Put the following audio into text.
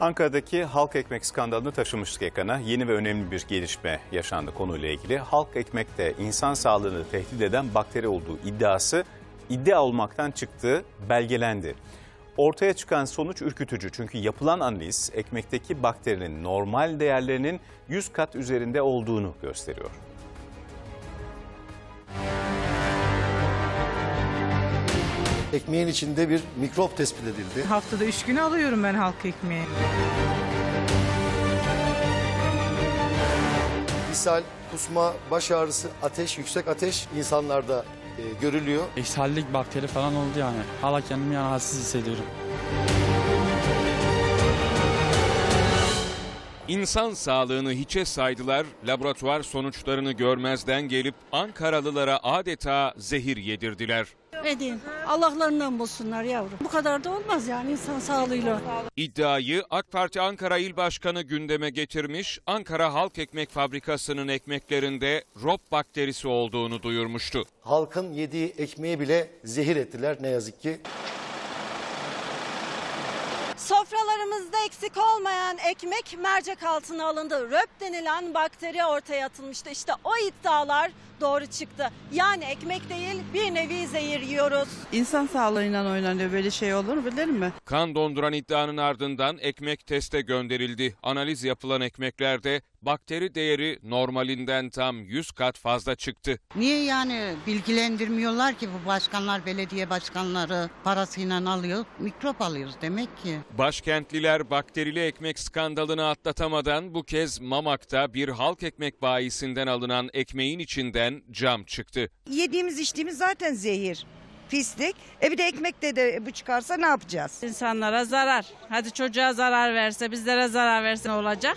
Ankara'daki halk ekmek skandalını taşımıştık ekrana. Yeni ve önemli bir gelişme yaşandı konuyla ilgili. Halk ekmekte insan sağlığını tehdit eden bakteri olduğu iddiası iddia olmaktan çıktığı belgelendi. Ortaya çıkan sonuç ürkütücü çünkü yapılan analiz ekmekteki bakterinin normal değerlerinin 100 kat üzerinde olduğunu gösteriyor. Ekmeğin içinde bir mikrop tespit edildi. Haftada üç gün alıyorum ben halk ekmeği. İshal, kusma, baş ağrısı, ateş, yüksek ateş insanlarda e, görülüyor. İshallik bakteri falan oldu yani. Hala kendimi yani halsiz hissediyorum. İnsan sağlığını hiçe saydılar, laboratuvar sonuçlarını görmezden gelip Ankaralılara adeta zehir yedirdiler. Ne diyeyim? Allah'larından bulsunlar yavrum. Bu kadar da olmaz yani insan sağlığıyla. İddiayı AK Parti Ankara İl Başkanı gündeme getirmiş, Ankara Halk Ekmek Fabrikası'nın ekmeklerinde ROP bakterisi olduğunu duyurmuştu. Halkın yediği ekmeği bile zehir ettiler ne yazık ki. Sofralarımızda eksik olmayan ekmek mercek altına alındı. Röp denilen bakteri ortaya atılmıştı. İşte o iddialar doğru çıktı. Yani ekmek değil bir nevi zehir yiyoruz. İnsan sağlığıyla oynanıyor böyle şey olur mu bilir mi? Kan donduran iddianın ardından ekmek teste gönderildi. Analiz yapılan ekmeklerde bakteri değeri normalinden tam 100 kat fazla çıktı. Niye yani bilgilendirmiyorlar ki bu başkanlar, belediye başkanları parasıyla alıyor, mikrop alıyoruz demek ki. Başkentliler bakterili ekmek skandalını atlatamadan bu kez Mamak'ta bir halk ekmek bayisinden alınan ekmeğin içinden cam çıktı. Yediğimiz içtiğimiz zaten zehir. Pislik. E bir de ekmekte de bu çıkarsa ne yapacağız? İnsanlara zarar. Hadi çocuğa zarar verse bizlere zarar verse ne olacak?